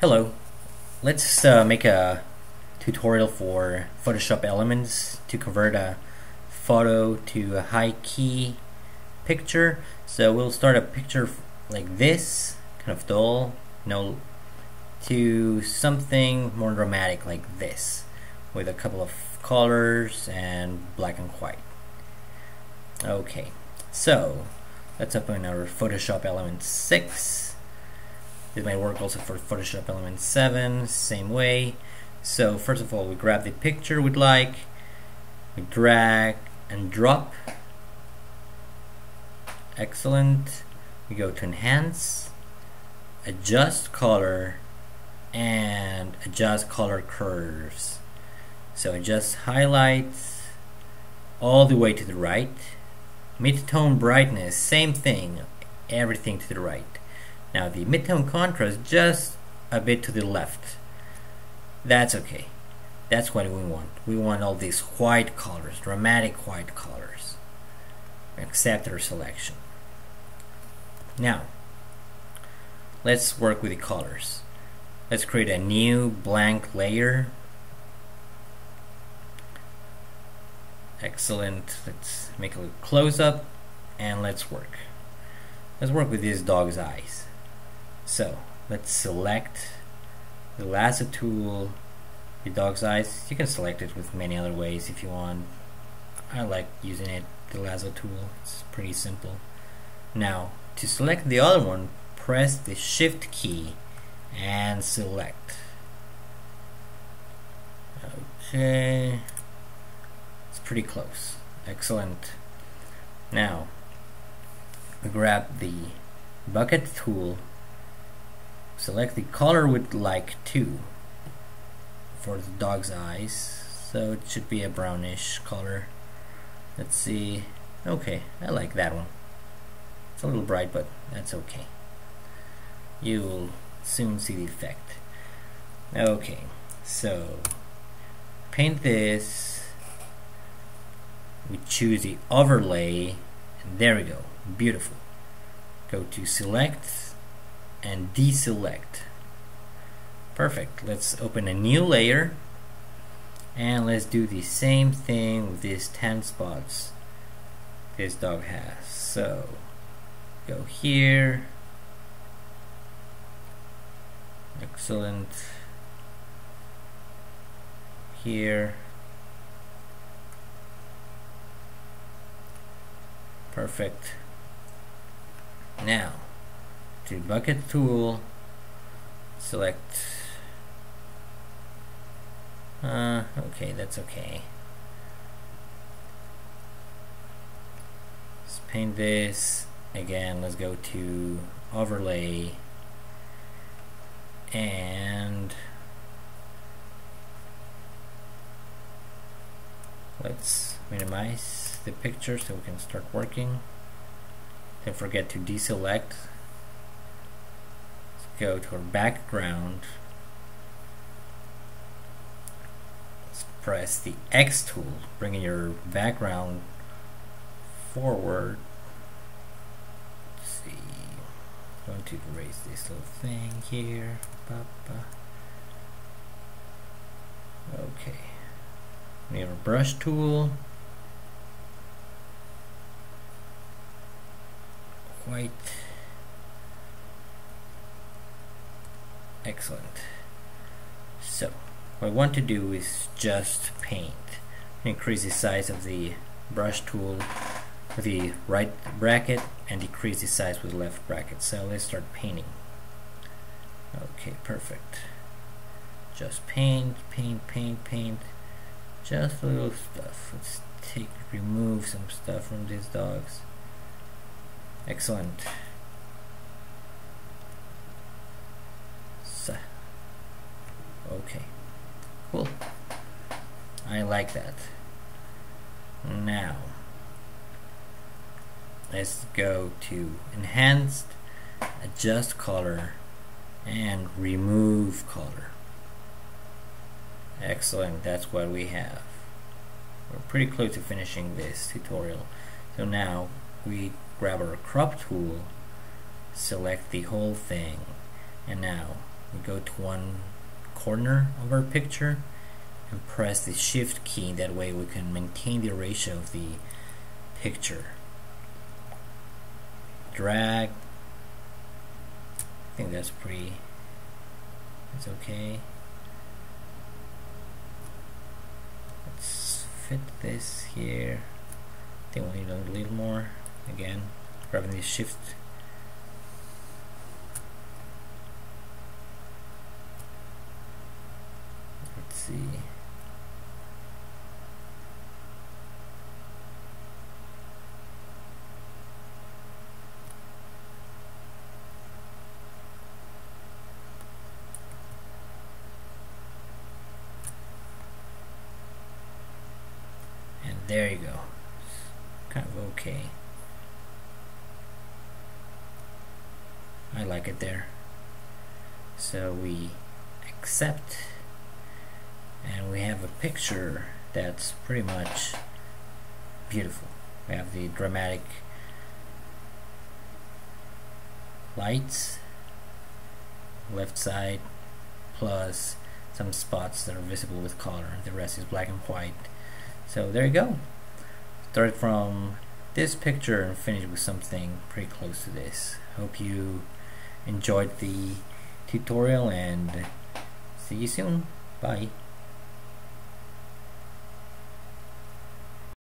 Hello, let's uh, make a tutorial for Photoshop Elements to convert a photo to a high key picture. So we'll start a picture like this, kind of dull, no, to something more dramatic like this, with a couple of colors and black and white. Okay, so let's open our Photoshop Elements 6 it might work also for Photoshop Element 7, same way. So first of all, we grab the picture we'd like, we drag and drop. Excellent. We go to Enhance, Adjust Color, and Adjust Color Curves. So adjust highlights all the way to the right. Mid-tone brightness, same thing, everything to the right. Now the midtone contrast just a bit to the left. That's okay. That's what we want. We want all these white colors, dramatic white colors. Accept our selection. Now, let's work with the colors. Let's create a new blank layer. Excellent. Let's make a close up and let's work. Let's work with this dog's eyes. So let's select the lasso tool, the dog's eyes. You can select it with many other ways if you want. I like using it, the lasso tool. It's pretty simple. Now, to select the other one, press the shift key and select. Okay. It's pretty close. Excellent. Now, grab the bucket tool select the color we'd like to for the dog's eyes. So it should be a brownish color. Let's see. Okay I like that one. It's a little bright but that's okay. You'll soon see the effect. Okay so paint this. We choose the overlay and there we go. Beautiful. Go to select and deselect. Perfect. Let's open a new layer and let's do the same thing with these 10 spots this dog has. So go here. Excellent. Here. Perfect. Now to bucket tool select uh, okay that's okay. Let's paint this. Again let's go to overlay. And let's minimize the picture so we can start working. Don't forget to deselect go to our background. Let's press the X tool, bringing your background forward. Let's see, I'm going to erase this little thing here. Okay, we have a brush tool. White. Excellent. So, what I want to do is just paint. Increase the size of the brush tool with the right bracket and decrease the size with the left bracket. So let's start painting. Okay, perfect. Just paint, paint, paint, paint. Just a little stuff. Let's take, remove some stuff from these dogs. Excellent. Okay. Cool. I like that. Now, let's go to Enhanced, Adjust Color, and Remove Color. Excellent, that's what we have. We're pretty close to finishing this tutorial. So now, we grab our crop tool, select the whole thing, and now we go to one corner of our picture and press the shift key. That way we can maintain the ratio of the picture. Drag. I think that's pretty it's okay. Let's fit this here. I think we need a little more. Again grabbing the shift let's see. And there you go. Kind of okay. I like it there. So we accept and we have a picture that's pretty much beautiful. We have the dramatic lights left side plus some spots that are visible with color. The rest is black and white. So there you go. Start from this picture and finish with something pretty close to this. Hope you enjoyed the tutorial and see you soon. Bye